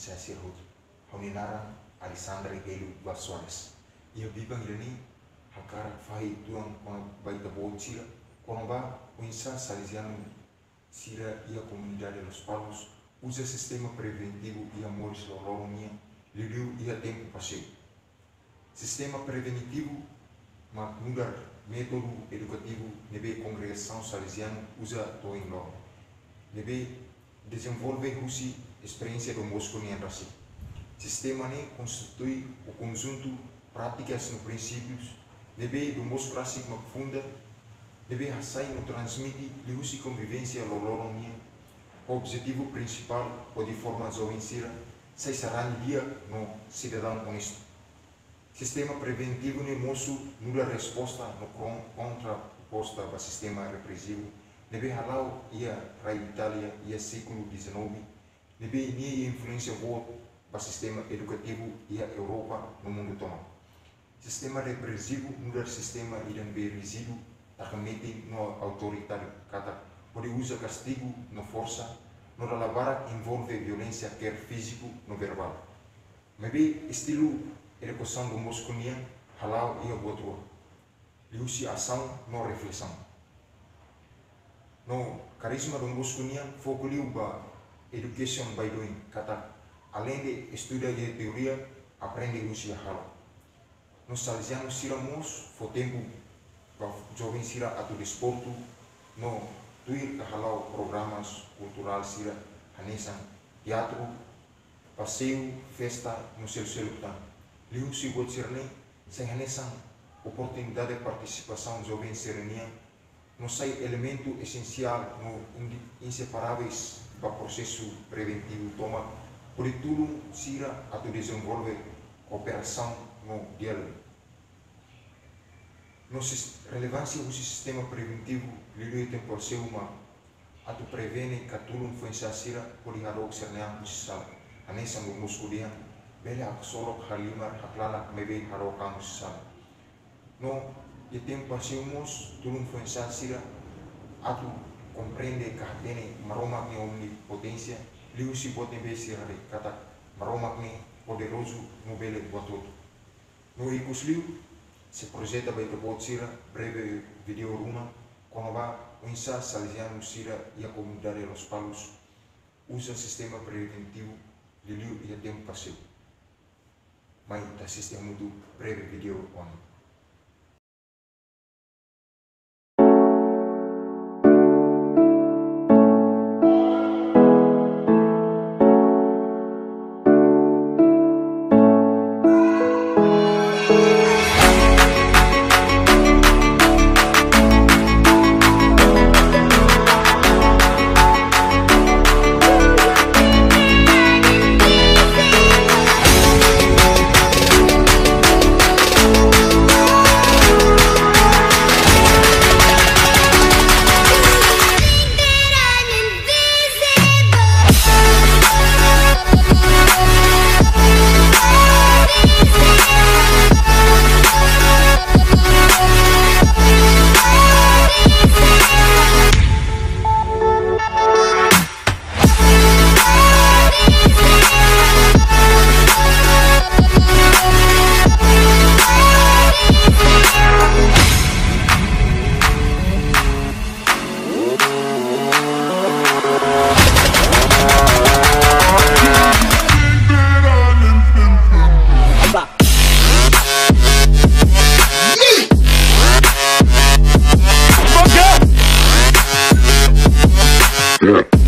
César Ruki, Rominara Alessandra Ibelu Vassoares. Ia biba hilani hakara fahi tuang kona baita bochira, kona ba ensa salesiano sira ia comunidade los palos, usa sistema preventivo ia amores loronia, liriu ia tempo passeio. Sistema preventivo, ma mudar método educativo nebe congregação salesiano usa toin loro. Nebe desenvolve rusi experiência do Mosco Niandrasi. Sistema ne constitui o conjunto práticas no princípios nebe do Mosco Rasi funda nebe hasai no transmite liusi convivência lolonia o objetivo principal o de forma zoensira sai saran dia no cidadão honesto. Sistema preventivo ne moço nula resposta no contra posta ao sistema repressivo nebe halau ia rai Itália ia século XIX nebe ni influência boa para sistema educativo ia Europa no mundo todo. Sistema repressivo nula sistema idan be resíduo takamete no autoritário kata pode usa castigo no força no lavara envolve violência quer físico no verbal. Maybe estilo educação do mosconia halau ia botua. Liusi ação no reflexão. No carisma do mosconia foco liu ba education by doing kata. Além de estudar de teoria aprende liusi halau. No salesiano siramos fo tempo ba jovem sira atu desporto no tuir halau programas cultural sira. Hanesan teatro passeio festa no seu celular liu buat sirne sem hanesan oportunidade de participação jovem serenia no sai elemento essencial no inseparáveis para processo preventivo toma tudo sira atu desenvolve cooperação no diálogo nossa relevância do sistema preventivo lido tempo seu uma atu prevene katulun influenza sira por harok serneang usisal anesa mu muskulian ak solok halimar haklala mebe harokang usisal no e tempo seu mus tulun influenza sira atu compreende kahtene maromak ni omnipotência liu si bote be sira kata maromak ni poderoso no bele botot no ikus liu se projeta baita sira breve video ruma como va insa salesiano sira e a comunidade Los Palos usa sistema preventivo de liu e tempo passeu. Mas tá sistema do breve video on Look.